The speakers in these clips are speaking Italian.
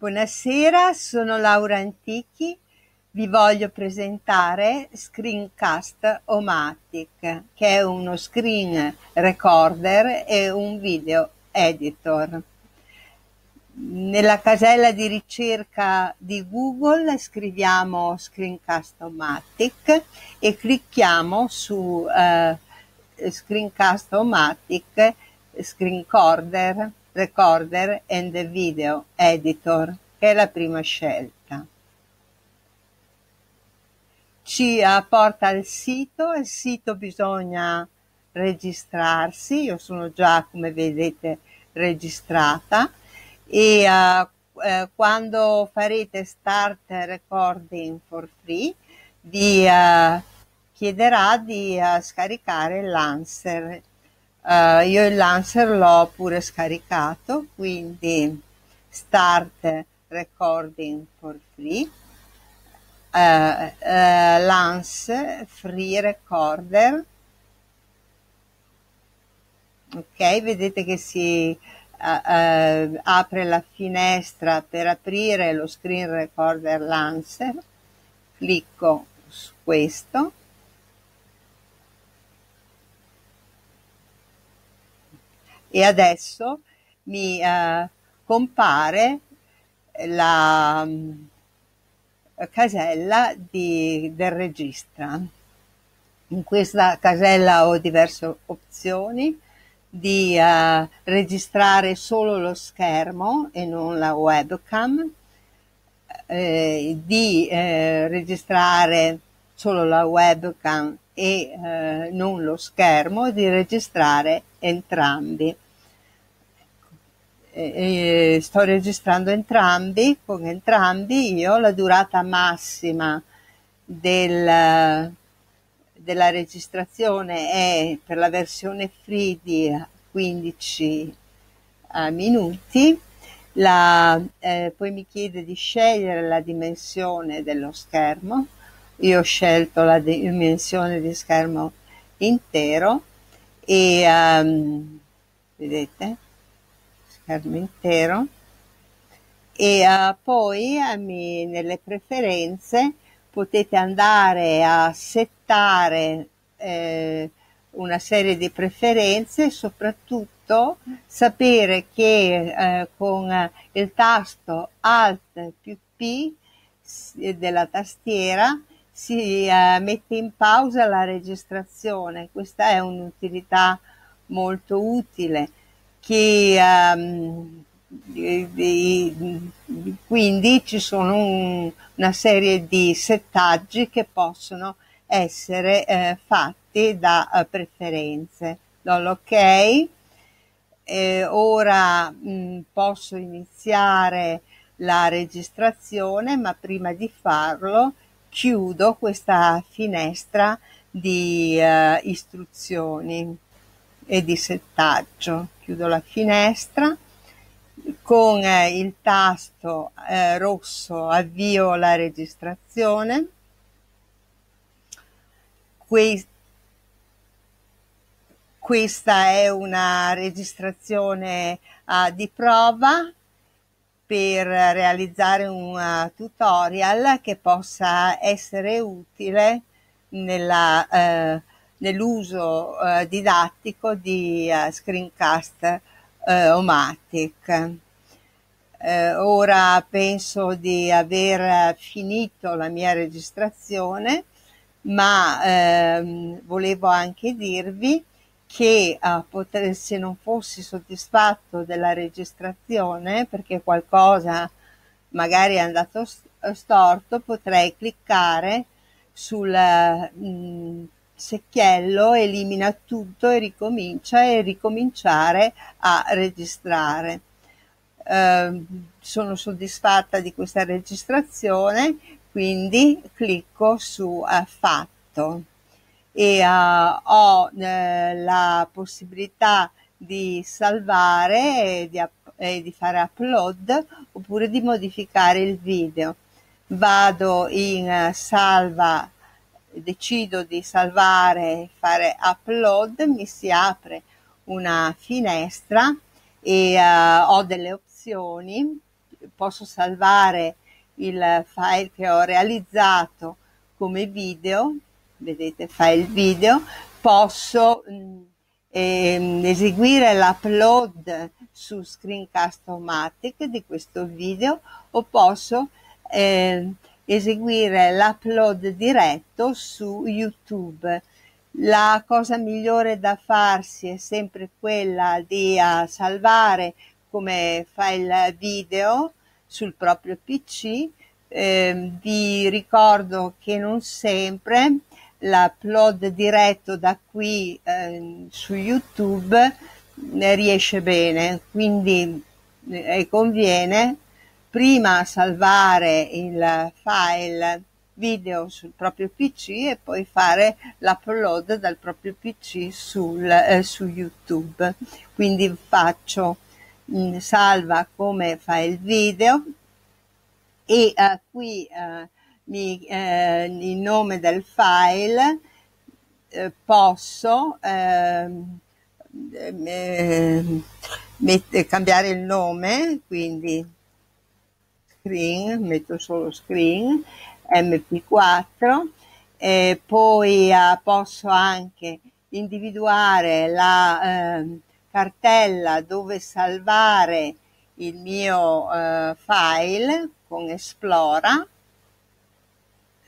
Buonasera, sono Laura Antichi, vi voglio presentare Screencast Omatic, che è uno screen recorder e un video editor. Nella casella di ricerca di Google scriviamo Screencast-O-Matic e clicchiamo su eh, Screencast-O-Matic Screencorder Recorder and Video Editor, che è la prima scelta. Ci porta al sito, al sito bisogna registrarsi, io sono già come vedete registrata e uh, uh, quando farete start recording for free vi uh, chiederà di scaricare l'Answer Uh, io il Lancer l'ho pure scaricato, quindi start recording for free. Uh, uh, Lance Free Recorder. Ok, vedete che si apre la finestra per aprire lo screen recorder Lancer. Clicco su questo e adesso mi eh, compare la eh, casella di, del registra. In questa casella ho diverse opzioni di uh, registrare solo lo schermo e non la webcam, eh, di eh, registrare solo la webcam e eh, non lo schermo, di registrare entrambi. E, e sto registrando entrambi, con entrambi io la durata massima del, della registrazione è per la versione free di 15 uh, minuti, la, eh, poi mi chiede di scegliere la dimensione dello schermo, io ho scelto la dimensione di schermo intero e um, vedete schermo intero. E uh, poi uh, mi, nelle preferenze potete andare a settare eh, una serie di preferenze e soprattutto sapere che eh, con il tasto Alt più P della tastiera si eh, mette in pausa la registrazione. Questa è un'utilità molto utile che di, quindi ci sono un, una serie di settaggi che possono essere eh, fatti da uh, preferenze. Do l'ok, eh, ora mh, posso iniziare la registrazione, ma prima di farlo chiudo questa finestra di uh, istruzioni e di settaggio. Chiudo la finestra con eh, il tasto eh, rosso avvio la registrazione. Que- questa è una registrazione uh, di prova per realizzare un uh, tutorial che possa essere utile nella, uh, nell'uso uh, didattico di screencast Omatic. ora penso di aver finito la mia registrazione, ma ehm, volevo anche dirvi che uh, poter, se non fossi soddisfatto della registrazione perché qualcosa magari è andato storto, potrei cliccare sul mh, mm, secchiello, elimina tutto e ricomincia e ricominciare a registrare. Uh, sono soddisfatta di questa registrazione, quindi clicco su uh, fatto e uh, ho eh, la possibilità di salvare e di, e di, fare upload oppure di modificare il video. Vado in uh, salva, decido di salvare e fare upload, mi si apre una finestra e uh, ho delle opzioni posso salvare il file che ho realizzato come video, vedete file video, posso mh, eh, eseguire l'upload su Screencast-O-Matic di questo video o posso eh, eseguire l'upload diretto su YouTube. La cosa migliore da farsi è sempre quella di uh, salvare come file video sul proprio PC. Eh, vi ricordo che non sempre l'upload diretto da qui eh, su YouTube riesce bene, quindi eh, conviene prima salvare il file video sul proprio PC e poi fare l'upload dal proprio PC sul, eh, su YouTube. Quindi faccio mh, mm, salva come file video e eh, qui eh, mi, eh, il nome del file eh, posso ehm, eh, mette, cambiare il nome, quindi screen, metto solo screen, mp4, e poi eh, posso anche individuare la eh, cartella dove salvare il mio eh, file con Esplora,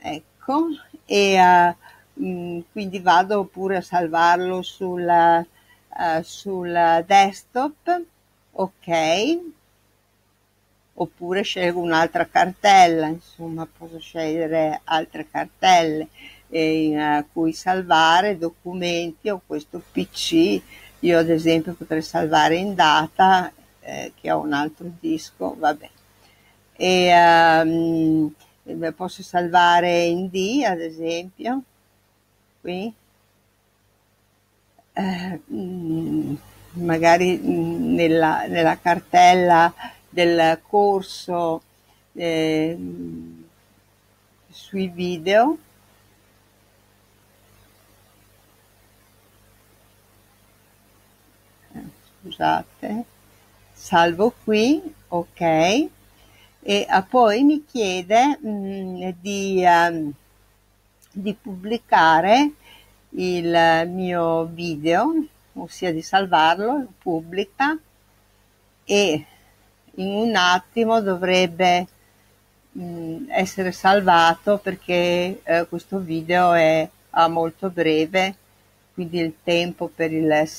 ecco, e uh, mh, quindi vado pure a salvarlo sul, uh, sul desktop, ok, oppure scelgo un'altra cartella, insomma posso scegliere altre cartelle in uh, cui salvare documenti o questo PC, io ad esempio potrei salvare in data eh, che ho un altro disco, vabbè. E, um, posso salvare in D ad esempio. Qui. Eh, mm, magari mm, nella, nella, cartella del corso eh, sui video. Eh, scusate. Salvo qui ok e uh, poi mi chiede mh, mm, di, um, di, pubblicare il mio video, ossia di salvarlo, pubblica e in un attimo dovrebbe mh, mm, essere salvato perché eh, questo video è uh, molto breve, quindi il tempo per il,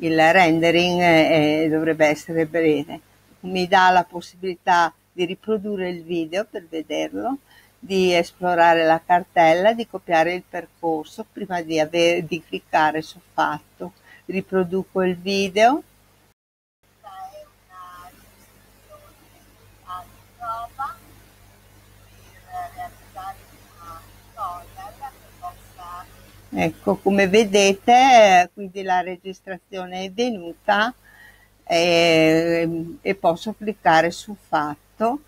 il rendering eh, dovrebbe essere breve mi dà la possibilità di riprodurre il video per vederlo, di esplorare la cartella, di copiare il percorso prima di, avere, di cliccare su fatto. Riproduco il video. Ecco, come vedete, quindi la registrazione è venuta e, e posso cliccare su fatto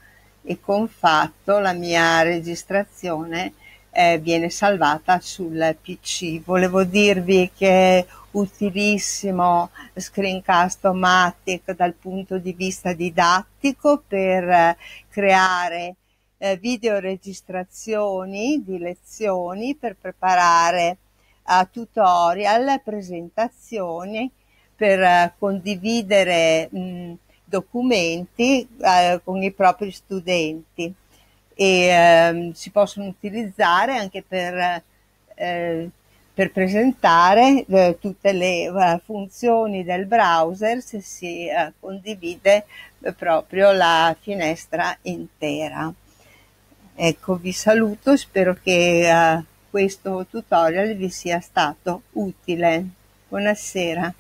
e con fatto la mia registrazione eh, viene salvata sul PC. Volevo dirvi che è utilissimo Screencast-O-Matic dal punto di vista didattico per eh, creare eh, videoregistrazioni di lezioni per preparare uh, tutorial, presentazioni per eh, condividere mh, documenti eh, con i propri studenti e eh, si possono utilizzare anche per, eh, per presentare eh, tutte le funzioni del browser se si condivide proprio la finestra intera. Ecco, vi saluto, spero che questo tutorial vi sia stato utile. Buonasera.